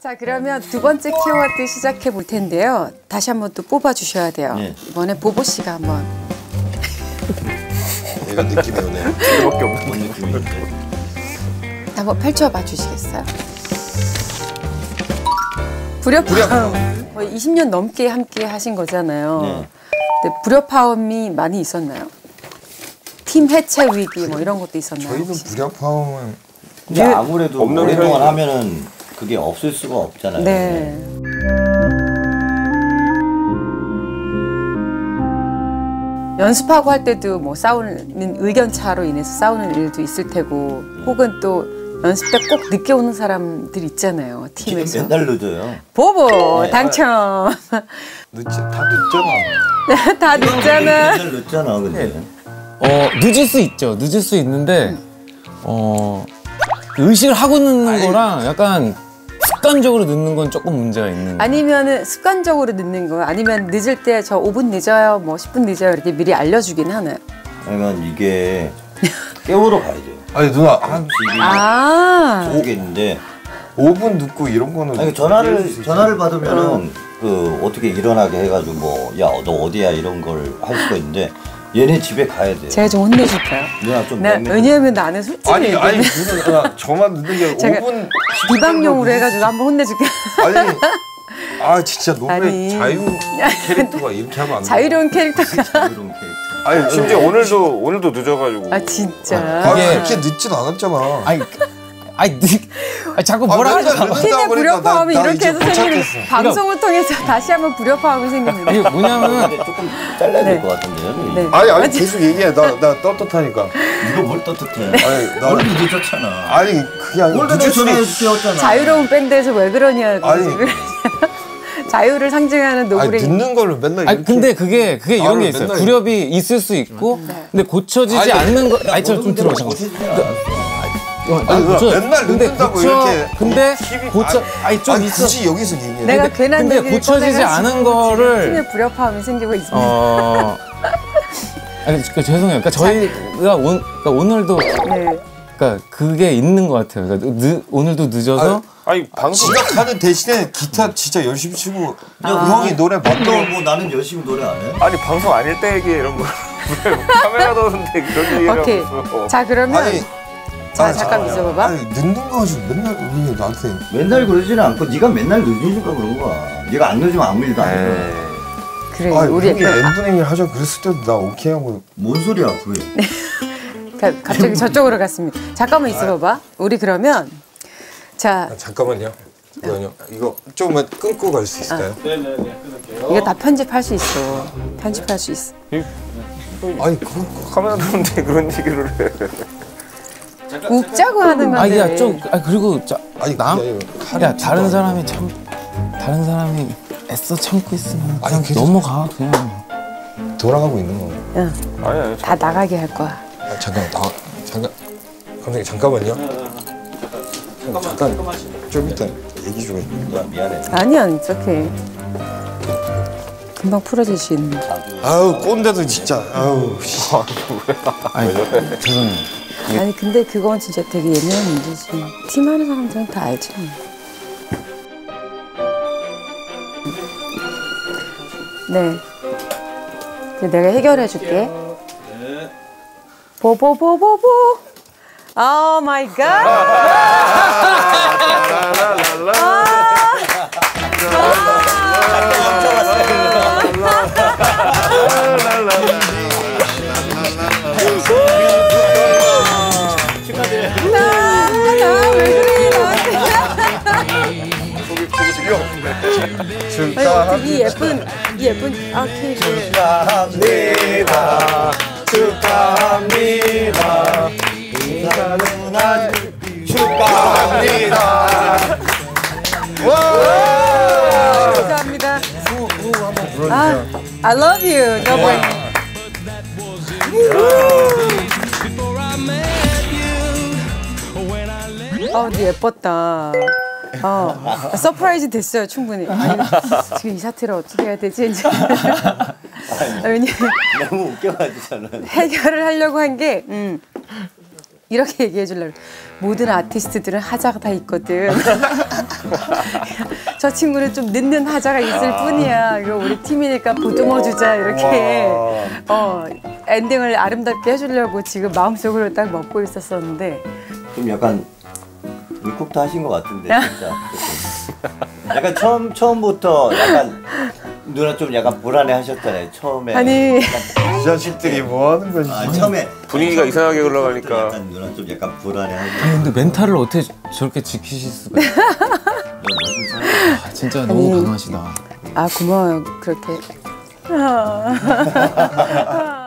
자 그러면 두 번째 키워드 시작해 볼 텐데요. 다시 한번 또 뽑아 주셔야 돼요. 네. 이번에 보보 씨가 한번 얘가 느낌이 오네요. 이거밖에 없는 뭔 느낌이? 한번 펼쳐봐 주시겠어요? 불협화음 거의 20년 넘게 함께 하신 거잖아요. 네. 근데 불협화음이 많이 있었나요? 팀 해체 위기 뭐 이런 것도 있었나요? 저희는? 불협화음은 근데 아무래도 없는 오랫동안. 하면은 그게 없을 수가 없잖아요. 네. 연습하고 할 때도 뭐 싸우는 의견 차로 인해서 싸우는 일도 있을 테고 혹은 또 연습 때 꼭 늦게 오는 사람들 있잖아요 팀에서 맨날 늦어요. 보보 네. 당첨 늦지 다 늦잖아. 다 늦잖아 맨날 늦잖아, 근데. 어 늦을 수 있죠. 늦을 수 있는데 어 의식을 하고 늦는 거랑 약간 습관적으로 늦는 건 조금 문제가 있는 거예요. 아니면은 습관적으로 늦는 거예요? 아니면 늦을 때 저 5분 늦어요 뭐 10분 늦어요 이렇게 미리 알려주긴 하나요? 그러면 이게 깨우러 가야 돼요. 아니 누나 한 집이 아. 저게 있는데. 5분 늦고 이런 거는 아니 전화를 전화를 받으면은 그 어떻게 일어나게 해가지고 뭐 야 너 어디야? 이런 걸 할 수가 있는데 얘네 집에 가야 돼. 제가 좀 혼내줄까요? 누나 좀 네, 맹- 왜냐하면 나는 솔직히 아니 아니 얘기하면 누나 저만 늦는 게 제가 5분 비방용으로 해가지고 한번 혼내줄게 아니 아 진짜 너무 아니. 자유 캐릭터가 이렇게 하면 안 돼. 자유로운 캐릭터가 이런 캐릭터. 아니 심지어 오늘도 오늘도 늦어가지고 아 진짜 아 그게- 그렇게 늦진 않았잖아. 아니 아니 늦 아니 자꾸 뭐라 아, 하지 맨날 마. 팀의 불협화음이 이렇게 해서 못 생기는. 방송을 통해서 다시 한번 불협화음이 생깁니다. 이게 뭐냐면 조금 잘라야 네. 될것 같은데요. 네. 아니 아니 계속 얘기해 나 나 떳떳하니까. 이거 뭘 떳떳해? 아니 나 오늘 늦었잖아. 아니 그게 아니고 주었잖아. 자유로운 밴드에서 왜 그러냐고 아니. 자유를 상징하는 노브레 늦는 거를 맨날 아니 이렇게 근데 그게 그게 이런 아, 게 있어요. 맨날 불협이 있을 수 있고 근데 고쳐지지 아니, 않는 거 아니 저좀 들어 잠깐. 아니, 누나, 고쳐- 맨날 늦는다고 고쳐 이렇게 근데 고쳐 아니 좀 아니 있어. 굳이 여기서 얘기해. 내가 근데- 괜한 근데 얘기를 고쳐지지 않은 거를 팀의 불협화음이 생기고 있습니다. 어. 아니 그 죄송해요. 그러니까 저희가 온 그러니까 오늘도 네. 그러니까 그게 있는 것 같아요. 그러니까 늦, 오늘도 늦어서 아니 방송 지각하는 대신에 기타 진짜 열심히 치고 형이 노래 너 만들어 뭐 나는 열심히 노래 안 해? 아니 방송 아닐 때 얘기 이런 거 왜 카메라 넣었는데 그런 얘기를 오케이. 하면서 자 그러면 아니 자 아, 잠깐 있어봐봐. 아니 늦는 거 가지고 맨날 우리 나한테 맨날 그러지는 않고 네가 맨날 늦으니까 그런 거야. 네가 안 늦으면 아무 일도 안 해. 그래 아니 우리 형이 그, 엔분행을 하자 그랬을 때도 나 오케이 하고 뭔 소리야 그게? 가- 갑자기 저쪽으로 갔습니다. 잠깐만 있어봐봐. 우리 그러면 자 아, 잠깐만요. 이거요. 이거 조금만 끊고 갈 수 있을까요? 이거 다 편집할 수 있어. 편집할 수 있어. 아니 그거 카메라 넣는데 그런 얘기를 해 웃자고 하는 건데. 아야 좀아 그리고 자, 아니 남? 야 다른 사람이 참 다른 사람이 애써 참고 있으면 그냥 계속- 넘어가 그냥. 돌아가고 있는 거. 응, 아니 아니 다 나가게 할 거야. 아, 잠깐 나 잠깐 감독님 잠깐만요. 형, 잠깐 좀 이따 얘기 좀 해. 야, 미안해. 아니야, 이렇게 금방 풀어질 수 있는. 거. 아우 꼰대도 진짜 아우 씨. 아니 죄송해요. 아니 근데 그건 진짜 되게 예민한 문제지. 팀 하는 사람들은 다 알지. 네. 이제 내가 해결해 줄게. 보보보보보. 오 마이 갓. 아니, 이 예쁜 이 예쁜 아 케이크. 축하합니다. 축하합니다. 축하합니다. 축하합니다. 감사합니다. 아, I love you. 너 뭐? 어, 근데 예뻤다. 어, surprise 됐어요, 충분히. 아니, 지금 이 사태를 어떻게 해야 되지? 이제. 왜냐면 너무 웃겨가지고 저는. 해결을 하려고 한 게, 음, 이렇게 얘기해 주려고. 모든 아티스트들은 하자가 다 있거든. 저 친구는 좀 늦는 하자가 있을 뿐이야. 이거 우리 팀이니까 보듬어 주자 이렇게 어 엔딩을 아름답게 해주려고 지금 마음속으로 딱 먹고 있었었는데 좀 약간 울컥도 하신 것 같은데 진짜. 약간 처음 처음부터 약간 누나 좀 약간 불안해 하셨잖아요. 처음에. 아니 이 자식들이 뭐 하는 거지? 아, 처음에 분위기가 이상하게 흘러가니까 약간 누나 좀 약간 불안해 하셨. 아니 근데 멘탈을 어떻게 저렇게 지키실 수가 있어요? 아, 진짜 너무 강하시다. 아 고마워요 그렇게. 아.